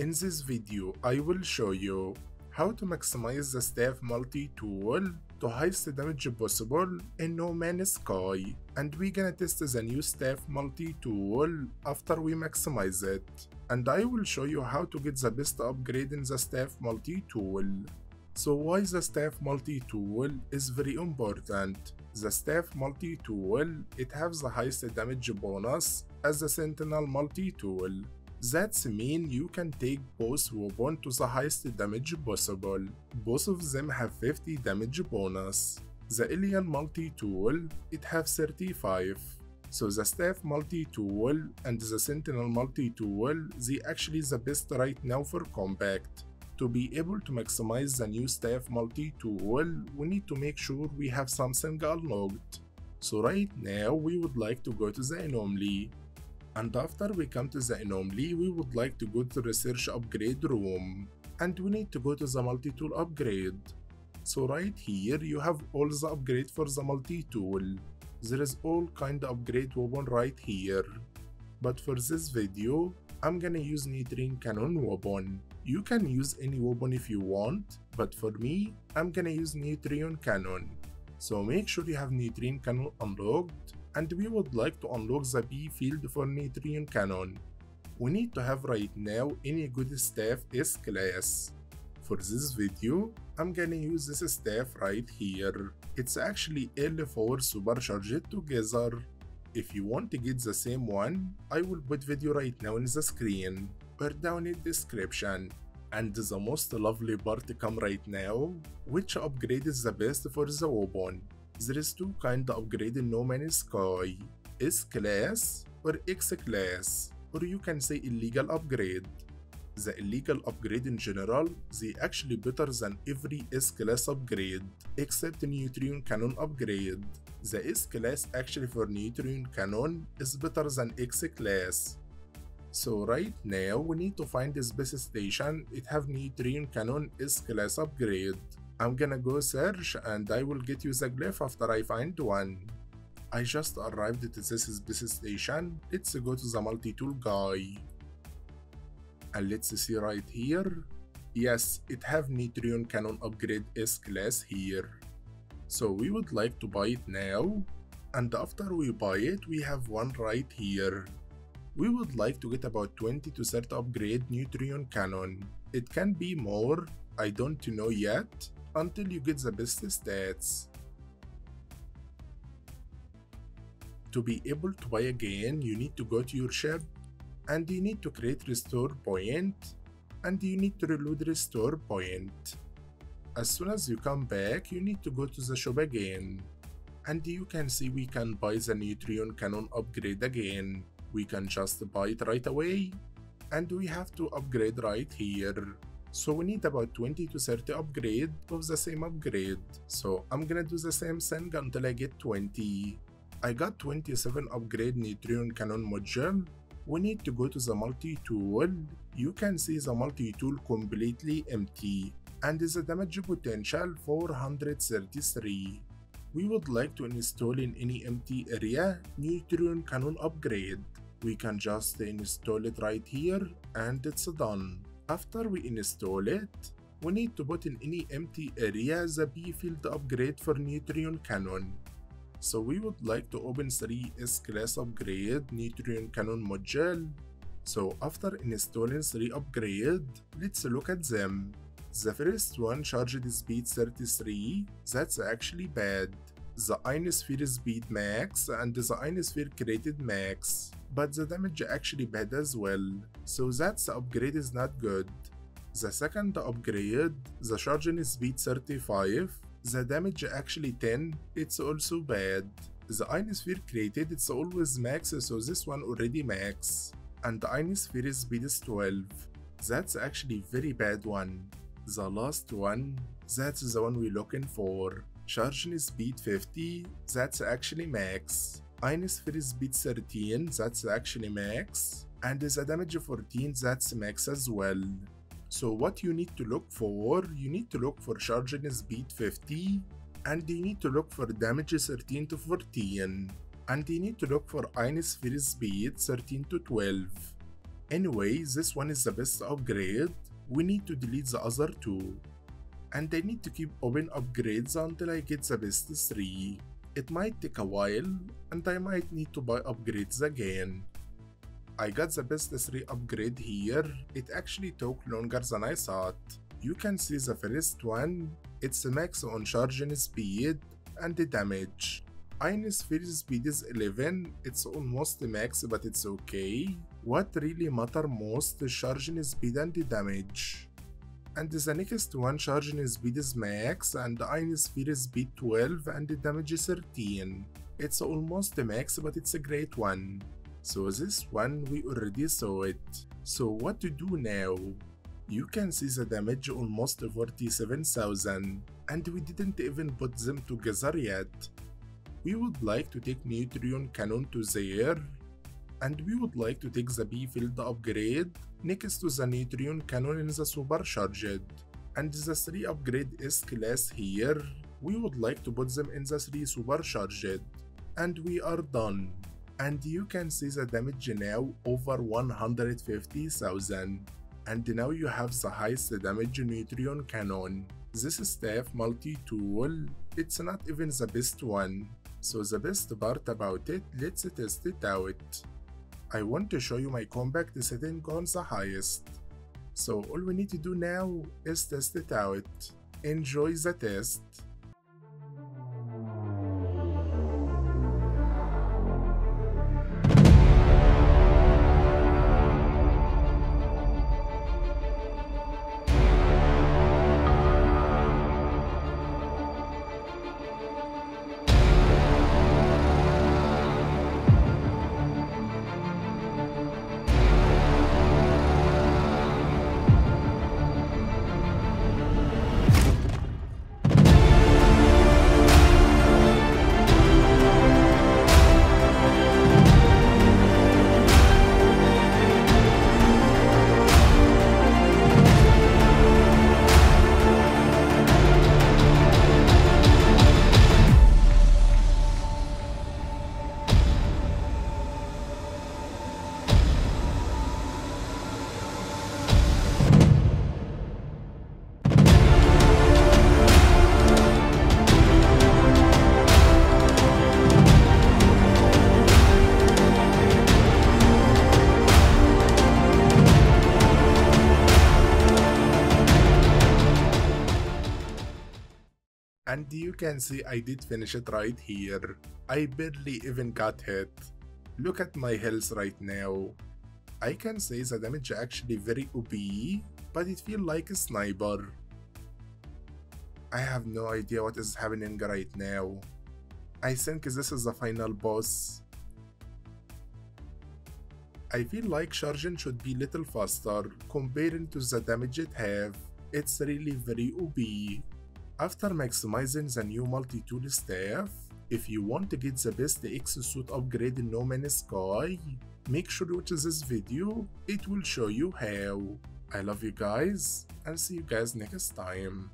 In this video, I will show you how to maximize the staff multi-tool to highest damage possible in No Man's Sky and we gonna test the new staff multi-tool after we maximize it and I will show you how to get the best upgrade in the staff multi-tool. So why the staff multi-tool is very important. The staff multi-tool, it has the highest damage bonus as the sentinel multi-tool. That means you can take both weapon to the highest damage possible. Both of them have 50 damage bonus. The alien multi-tool, it have 35. So the staff multi-tool and the sentinel multi-tool, they actually the best right now for compact. To be able to maximize the new staff multi-tool, we need to make sure we have something unlocked. So right now, we would like to go to the anomaly. And after we come to the anomaly, we would like to go to research upgrade room. And we need to go to the multi-tool upgrade. So right here, you have all the upgrade for the multi-tool. There is all kind of upgrade weapon right here. But for this video, I'm gonna use Neutron Cannon weapon. You can use any weapon if you want, but for me, I'm gonna use Neutron Cannon. So make sure you have Neutron Cannon unlocked and we would like to unlock the B field for Neutron Cannon. We need to have right now any good staff S class. For this video, I'm gonna use this staff right here. It's actually L4 supercharged together. If you want to get the same one, I will put video right now in the screen or down in description. And the most lovely part come right now, which upgrade is the best for the weapon? There is two kind of upgrade in No Man's Sky, S-Class or X-Class, or you can say illegal upgrade. The illegal upgrade in general, they actually better than every S-Class upgrade, except Neutron Cannon upgrade. The S-Class actually for Neutron Cannon is better than X-Class. So right now we need to find this base station, it have Neutron Cannon S-Class upgrade. I'm gonna go search and I will get you the glyph after I find one. I just arrived at this space station, let's go to the multi-tool guy. And let's see right here. Yes, it have Neutron Cannon upgrade S-Class here. So we would like to buy it now. And after we buy it, we have one right here. We would like to get about 20 to 30 upgrade Neutron Cannon. It can be more, I don't know yet, until you get the best stats. To be able to buy again, you need to go to your shop and you need to create restore point and you need to reload restore point. As soon as you come back, you need to go to the shop again. And you can see we can buy the Neutron Cannon upgrade again. We can just buy it right away. And we have to upgrade right here. So we need about 20 to 30 upgrade of the same upgrade. So I'm gonna do the same thing until I get 20. I got 27 upgrade Neutron Cannon module. We need to go to the multi-tool. You can see the multi-tool completely empty and the damage potential 433. We would like to install in any empty area Neutron Cannon upgrade. We can just install it right here and it's done. After we install it, we need to put in any empty area the B field upgrade for Neutron Cannon. So we would like to open 3 S-Class upgrade Neutron Cannon module. So after installing 3 upgrade, let's look at them. The first one charged speed 33, that's actually bad. The Ion Sphere speed max and the Ion Sphere created max, but the damage actually bad as well, so that upgrade is not good. The second upgrade, the charging speed 35, the damage actually 10, it's also bad. The Ion Sphere created it's always max so this one already max. And the Ion Sphere speed is 12. That's actually very bad one. The last one, that's the one we're looking for. Charging speed 50, that's actually max. Ion Sphere speed 13, that's actually max. And the damage 14, that's max as well. So what you need to look for, you need to look for charging speed 50, and you need to look for damage 13 to 14, and you need to look for Ion Sphere speed 13 to 12. Anyway, this one is the best upgrade, we need to delete the other two. And I need to keep open upgrades until I get the best 3. It might take a while, and I might need to buy upgrades again. I got the best 3 upgrade here, it actually took longer than I thought. You can see the first one, it's max on charging speed and the damage. Ion Sphere speed is 11, it's almost max but it's okay. What really matter most is charging speed and the damage. And the next one charging speed is max and Ion Sphere speed 12 and damage 13. It's almost max but it's a great one. So this one we already saw it. So what to do now? You can see the damage almost 47,000 and we didn't even put them together yet we would like to take Neutron Cannon to there, and we would like to take the B-Field upgrade next to the Neutron Cannon in the Supercharged, and the 3 upgrade S-Class here, we would like to put them in the 3 Supercharged, and we are done. And you can see the damage now over 150,000 and now you have the highest damage neutron cannon. This is staff multi-tool, it's not even the best one, so the best part about it, let's test it out. I want to show you my compact setting on the highest. So all we need to do now is test it out. Enjoy the test. And you can see I did finish it right here. I barely even got hit. Look at my health right now. I can say the damage actually very OP, but it feel like a sniper. I have no idea what is happening right now. I think this is the final boss. I feel like charging should be little faster comparing to the damage it have. It's really very OP. After maximizing the new multi-tool staff, if you want to get the best exosuit upgrade in No Man's Sky, make sure to watch this video, it will show you how. I love you guys, and see you guys next time.